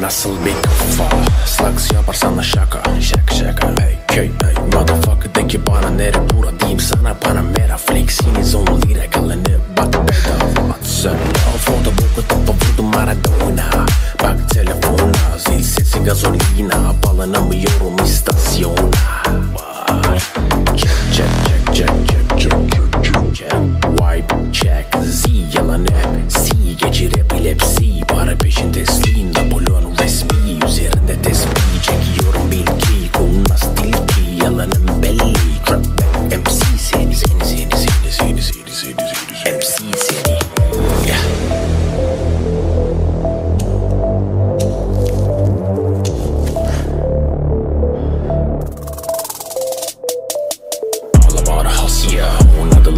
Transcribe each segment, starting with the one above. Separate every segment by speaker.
Speaker 1: Nasıl bir kafa? Slugs yapar sana şaka. Şaka şaka. Hey köy hey Motherfucker de ki bana nere? Bura diyeyim sana Panamera flex yine zon lira kalanı Bak bedava sen foto boku topa vurdum Maradona. Bak telefona Zil sesi gasolina. Bağlanamıyorum istasyona. Check check check check check check check check. Wipe check. Z yalan hep C. geçir epilepsi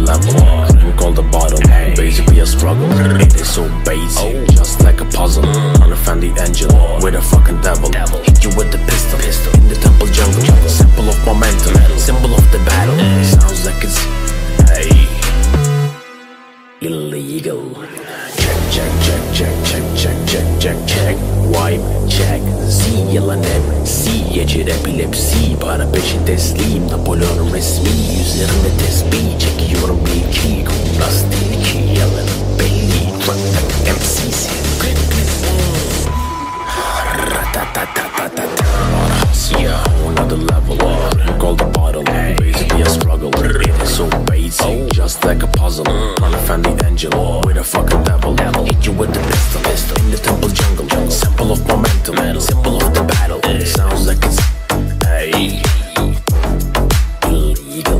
Speaker 1: level. Drink all the bottle, basically a struggle. It is so basic, just like a puzzle. Unfriend the angel with a fucking devil. Hit you with the pistol, in the temple jungle. Symbol of momentum, symbol of the battle. Sounds like it's hey illegal. Check, check, check, check, check, check, check, check, check. Vibe, check. Z yalan hep. C geçir epilepsi. Para peşin teslim. Napolyon resmi. Üzerinde tesbih. Just like a puzzle. Unfriend the angel or with a fucking devil. Hit you with the pistol, pistol in the temple jungle. Symbol of momentum, symbol of the battle. Sounds like it's hey illegal.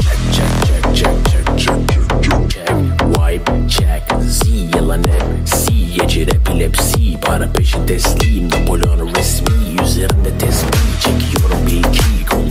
Speaker 1: Check, check, check, check, check, check, check, check. Vibe, check. C geçir epilepsi. Para peşin teslim. Napolyon resmi. Üzerinde tesbih. Çekiyorum bilgi. Kurnaz